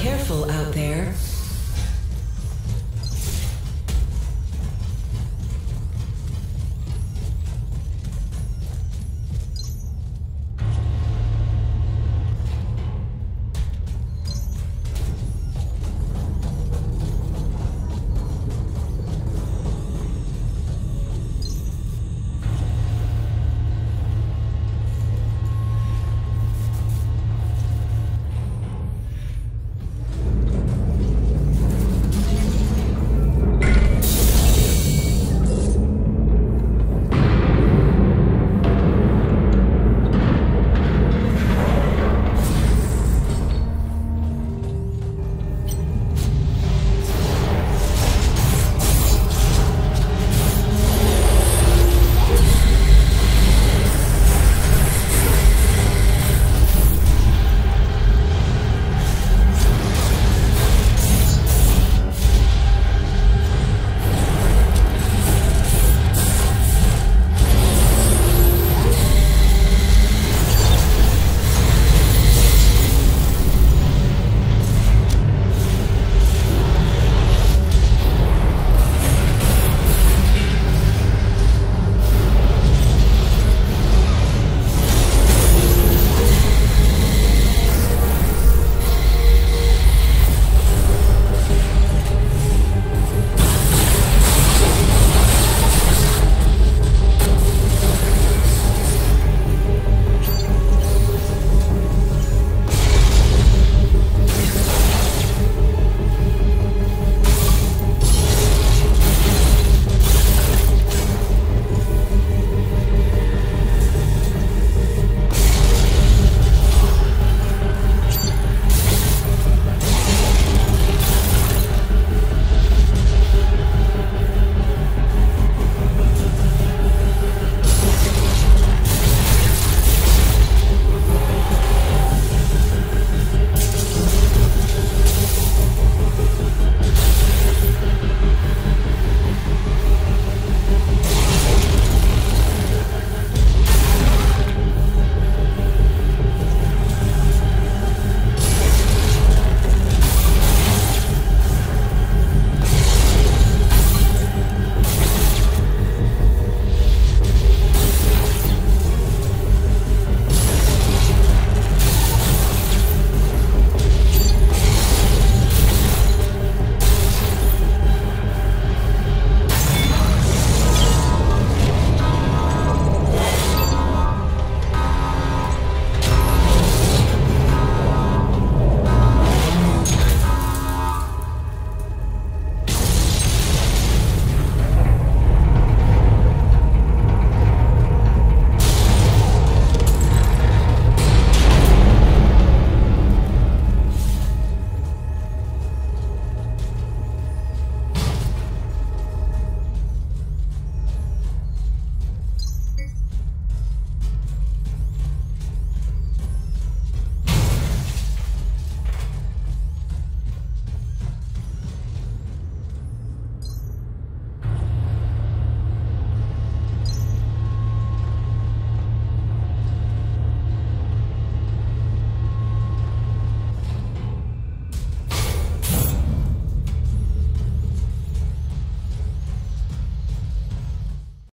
careful out there.